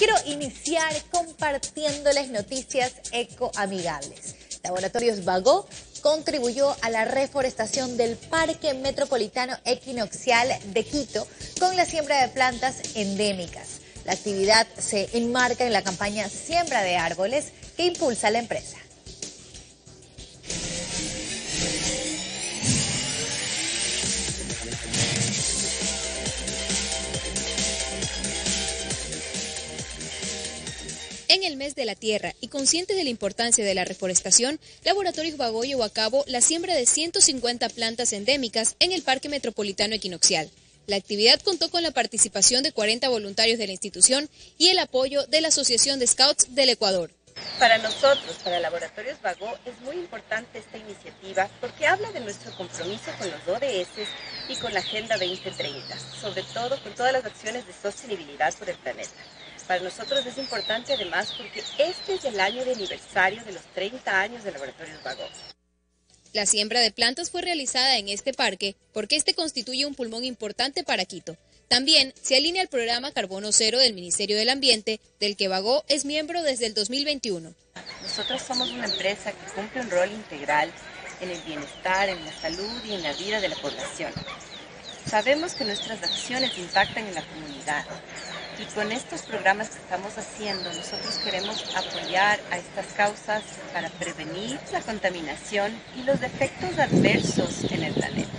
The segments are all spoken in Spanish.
Quiero iniciar compartiéndoles noticias ecoamigables. Laboratorios Vago contribuyó a la reforestación del Parque Metropolitano Equinoccial de Quito con la siembra de plantas endémicas. La actividad se enmarca en la campaña Siembra de Árboles que impulsa la empresa. En el mes de la tierra y conscientes de la importancia de la reforestación, Laboratorios Bagó llevó a cabo la siembra de 150 plantas endémicas en el Parque Metropolitano Equinoccial. La actividad contó con la participación de 40 voluntarios de la institución y el apoyo de la Asociación de Scouts del Ecuador. Para nosotros, para Laboratorios Bagó, es muy importante esta iniciativa porque habla de nuestro compromiso con los ODS y con la Agenda 2030, sobre todo con todas las acciones de sostenibilidad por el planeta. Para nosotros es importante además porque este es el año de aniversario de los 30 años de Laboratorios Vago. La siembra de plantas fue realizada en este parque porque este constituye un pulmón importante para Quito. También se alinea al programa Carbono Cero del Ministerio del Ambiente, del que Vago es miembro desde el 2021. Nosotros somos una empresa que cumple un rol integral en el bienestar, en la salud y en la vida de la población. Sabemos que nuestras acciones impactan en la comunidad y con estos programas que estamos haciendo, nosotros queremos apoyar a estas causas para prevenir la contaminación y los efectos adversos en el planeta.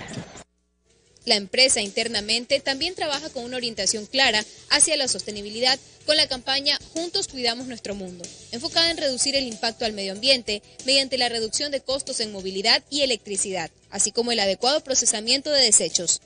La empresa internamente también trabaja con una orientación clara hacia la sostenibilidad con la campaña Juntos Cuidamos Nuestro Mundo, enfocada en reducir el impacto al medio ambiente mediante la reducción de costos en movilidad y electricidad, así como el adecuado procesamiento de desechos.